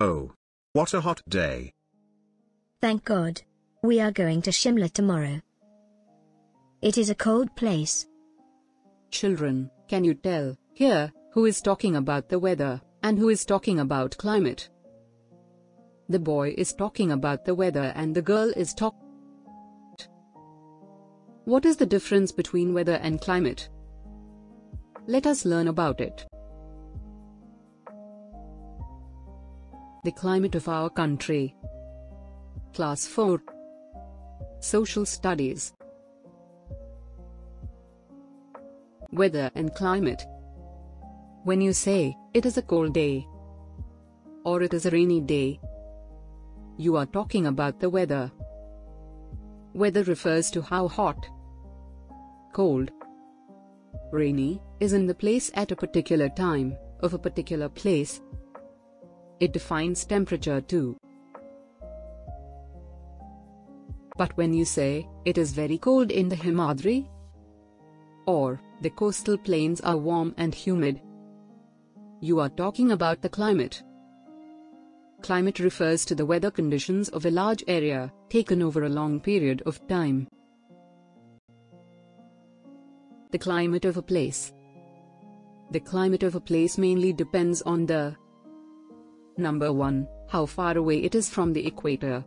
Oh. What a hot day. Thank God. We are going to Shimla tomorrow. It is a cold place. Children, can you tell, here, who is talking about the weather, and who is talking about climate? The boy is talking about the weather and the girl is talking. What is the difference between weather and climate? Let us learn about it. The climate of our country. Class 4 Social Studies Weather and climate. When you say, it is a cold day, or it is a rainy day, you are talking about the weather. Weather refers to how hot, cold, rainy is in the place at a particular time, of a particular place. It defines temperature too. But when you say, it is very cold in the Himadri, or the coastal plains are warm and humid, you are talking about the climate. Climate refers to the weather conditions of a large area, taken over a long period of time. The climate of a place. The climate of a place mainly depends on the Number 1. How far away it is from the equator.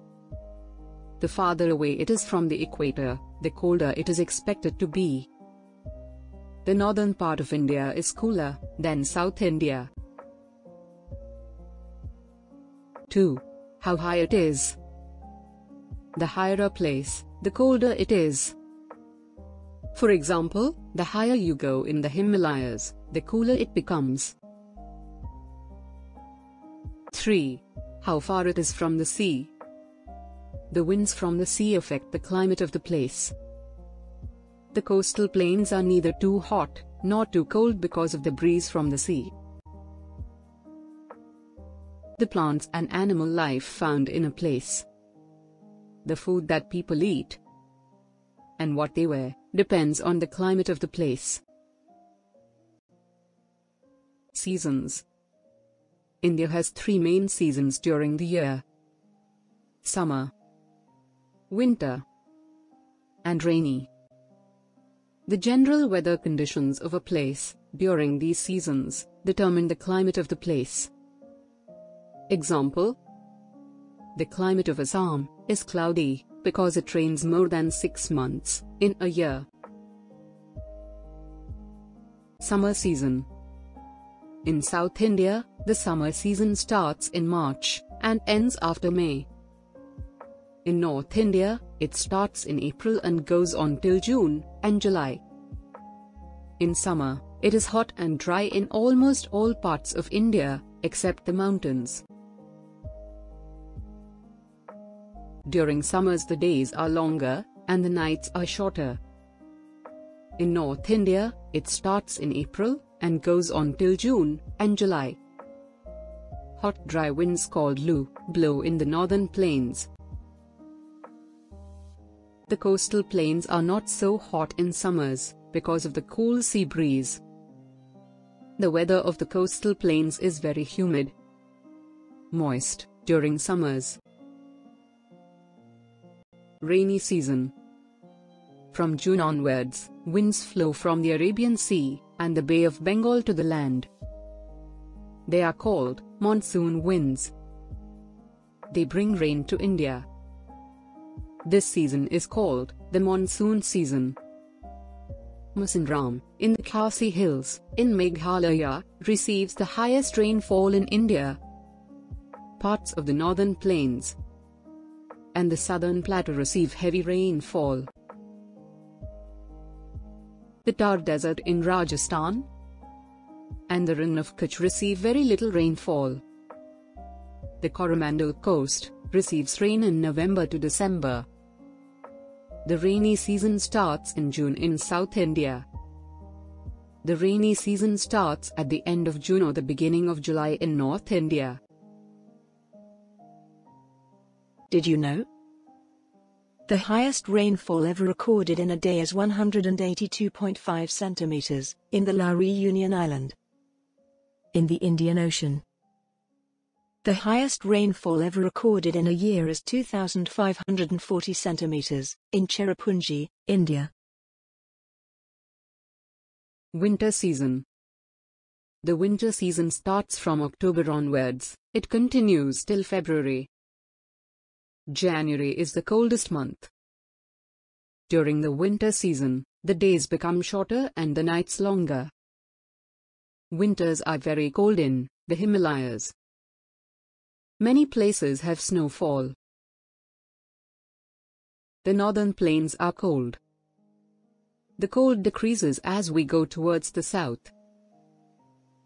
The farther away it is from the equator, the colder it is expected to be. The northern part of India is cooler than South India. 2. How high it is. The higher a place, the colder it is. For example, the higher you go in the Himalayas, the cooler it becomes. 3. How far it is from the sea. The winds from the sea affect the climate of the place. The coastal plains are neither too hot nor too cold because of the breeze from the sea the plants and animal life found in a place. The food that people eat and what they wear depends on the climate of the place. Seasons India has three main seasons during the year summer, winter, and rainy. The general weather conditions of a place during these seasons determine the climate of the place. Example The climate of Assam is cloudy because it rains more than 6 months in a year. Summer season In South India, the summer season starts in March and ends after May. In North India, it starts in April and goes on till June and July. In summer, it is hot and dry in almost all parts of India, except the mountains. During summers the days are longer, and the nights are shorter. In North India, it starts in April, and goes on till June and July. Hot dry winds called Lu blow in the northern plains. The coastal plains are not so hot in summers, because of the cool sea breeze. The weather of the coastal plains is very humid, moist, during summers. Rainy season. From June onwards, winds flow from the Arabian Sea and the Bay of Bengal to the land. They are called monsoon winds. They bring rain to India. This season is called the monsoon season. Mawsynram, in the Khasi Hills, in Meghalaya, receives the highest rainfall in India. Parts of the northern plains, and the southern plateau receive heavy rainfall. The Thar Desert in Rajasthan and the Rann of Kutch receive very little rainfall. The Coromandel coast receives rain in November to December. The rainy season starts in June in South India. The rainy season starts at the end of June or the beginning of July in North India. Did you know? The highest rainfall ever recorded in a day is 182.5 centimeters in the La Réunion Island in the Indian Ocean. The highest rainfall ever recorded in a year is 2,540 centimeters in Cherrapunji, India. Winter season. The winter season starts from October onwards, it continues till February. January is the coldest month. During the winter season, the days become shorter and the nights longer. Winters are very cold in the Himalayas. Many places have snowfall. The northern plains are cold. The cold decreases as we go towards the south.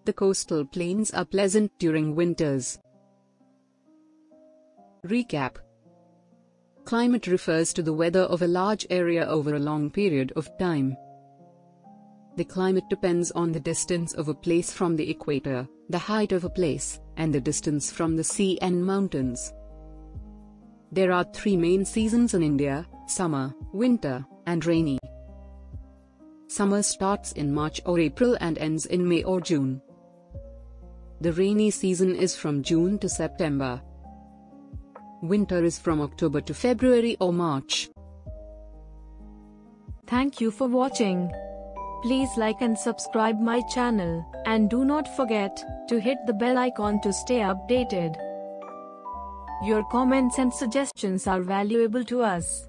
The coastal plains are pleasant during winters. Recap Climate refers to the weather of a large area over a long period of time. The climate depends on the distance of a place from the equator, the height of a place, and the distance from the sea and mountains. There are three main seasons in India summer, winter, and rainy. Summer starts in March or April and ends in May or June. The rainy season is from June to September. Winter is from October to February or March. Thank you for watching. Please like and subscribe my channel and do not forget to hit the bell icon to stay updated. Your comments and suggestions are valuable to us.